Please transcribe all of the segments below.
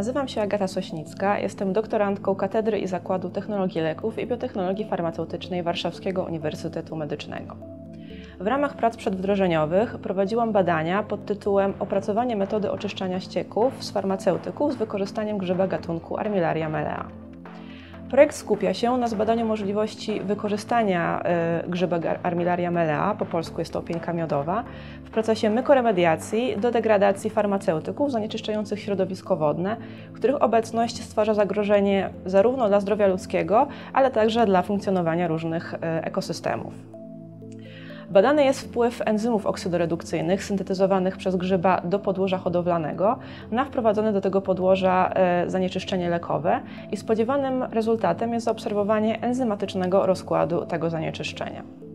Nazywam się Agata Sośnicka, jestem doktorantką Katedry i Zakładu Technologii Leków i Biotechnologii Farmaceutycznej Warszawskiego Uniwersytetu Medycznego. W ramach prac przedwdrożeniowych prowadziłam badania pod tytułem Opracowanie metody oczyszczania ścieków z farmaceutyków z wykorzystaniem grzyba gatunku Armillaria melea. Projekt skupia się na zbadaniu możliwości wykorzystania y, grzyba Armillaria melea, po polsku jest to opieńka miodowa, w procesie mykoremediacji do degradacji farmaceutyków zanieczyszczających środowisko wodne, których obecność stwarza zagrożenie zarówno dla zdrowia ludzkiego, ale także dla funkcjonowania różnych y, ekosystemów. Badany jest wpływ enzymów oksydoredukcyjnych syntetyzowanych przez grzyba do podłoża hodowlanego na wprowadzone do tego podłoża e, zanieczyszczenie lekowe i spodziewanym rezultatem jest zaobserwowanie enzymatycznego rozkładu tego zanieczyszczenia.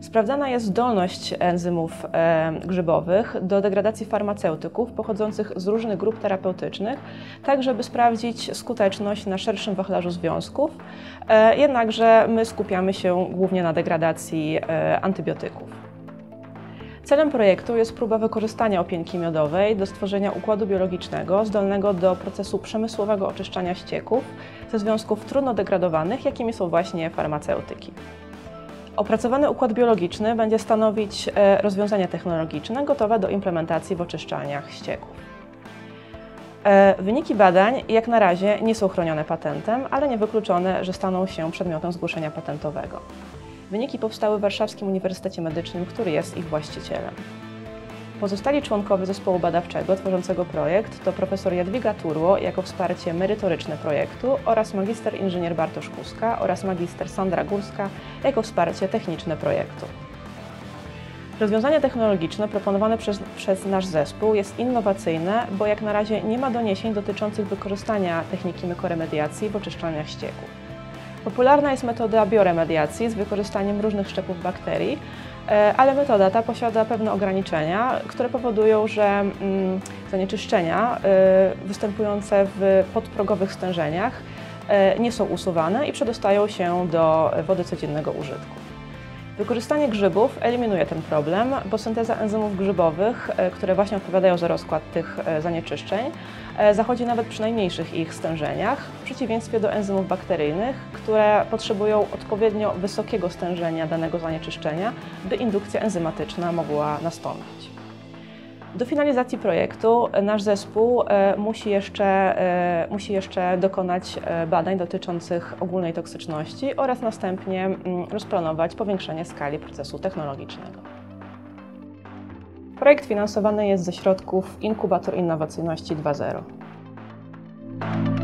Sprawdzana jest zdolność enzymów e, grzybowych do degradacji farmaceutyków pochodzących z różnych grup terapeutycznych, tak żeby sprawdzić skuteczność na szerszym wachlarzu związków, e, jednakże my skupiamy się głównie na degradacji e, antybiotyków. Celem projektu jest próba wykorzystania opieńki miodowej do stworzenia układu biologicznego zdolnego do procesu przemysłowego oczyszczania ścieków ze związków trudno degradowanych, jakimi są właśnie farmaceutyki. Opracowany układ biologiczny będzie stanowić e, rozwiązanie technologiczne gotowe do implementacji w oczyszczalniach ścieków. E, wyniki badań jak na razie nie są chronione patentem, ale niewykluczone, że staną się przedmiotem zgłoszenia patentowego. Wyniki powstały w Warszawskim Uniwersytecie Medycznym, który jest ich właścicielem. Pozostali członkowie zespołu badawczego tworzącego projekt to profesor Jadwiga Turło jako wsparcie merytoryczne projektu oraz magister inżynier Bartosz Kuska oraz magister Sandra Górska jako wsparcie techniczne projektu. Rozwiązanie technologiczne proponowane przez, przez, nasz zespół jest innowacyjne, bo jak na razie nie ma doniesień dotyczących wykorzystania techniki mykoremediacji w oczyszczaniach ścieków. Popularna jest metoda bioremediacji z wykorzystaniem różnych szczepów bakterii, E, ale metoda ta posiada pewne ograniczenia, które powodują, że mm, zanieczyszczenia e, występujące w podprogowych stężeniach e, nie są usuwane i przedostają się do wody codziennego użytku. Wykorzystanie grzybów eliminuje ten problem, bo synteza enzymów grzybowych, e, które właśnie odpowiadają za rozkład tych e, zanieczyszczeń, e, zachodzi nawet przy najmniejszych ich stężeniach, w przeciwieństwie do enzymów bakteryjnych, które potrzebują odpowiednio wysokiego stężenia danego zanieczyszczenia, by indukcja enzymatyczna mogła nastąpić. Do finalizacji projektu nasz zespół e, musi jeszcze, e, musi jeszcze dokonać e, badań dotyczących ogólnej toksyczności oraz następnie mm, rozplanować powiększenie skali procesu technologicznego. Projekt finansowany jest ze środków Inkubator Innowacyjności 2.0.